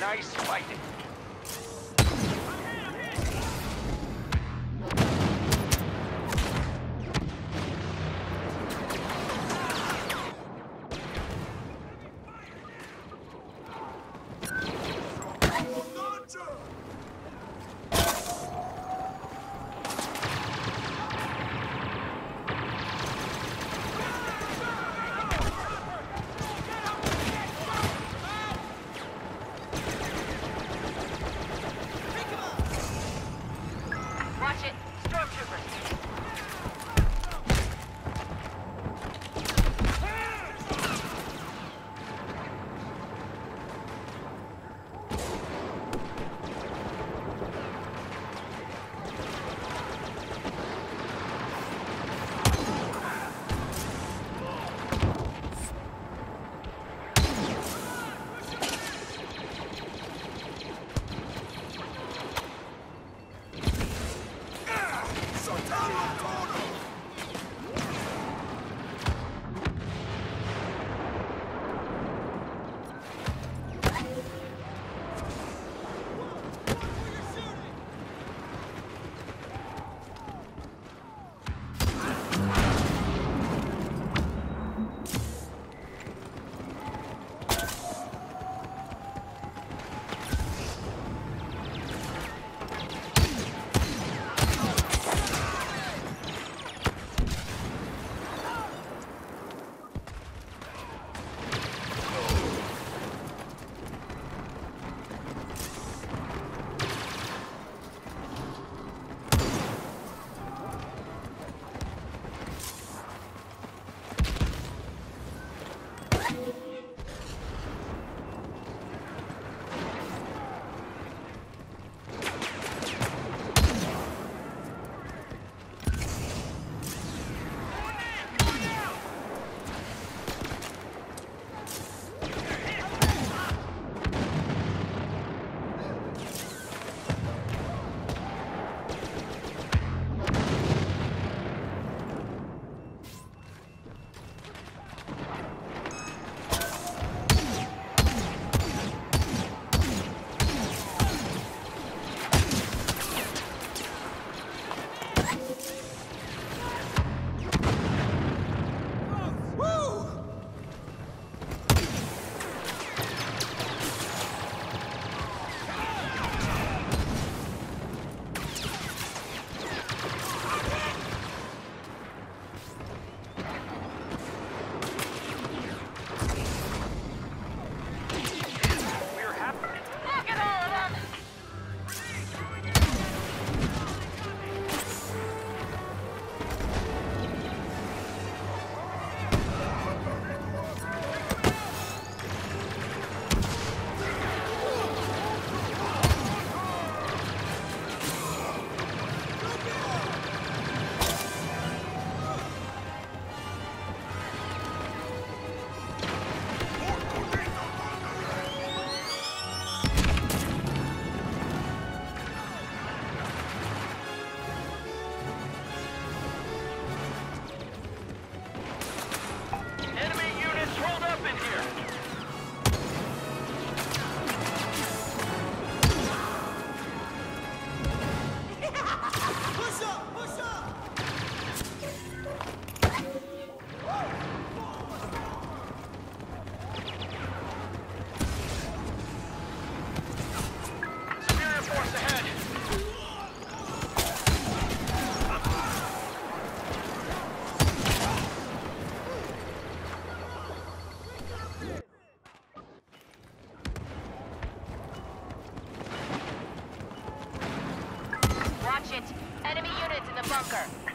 Nice fighting. Enemy units in the bunker.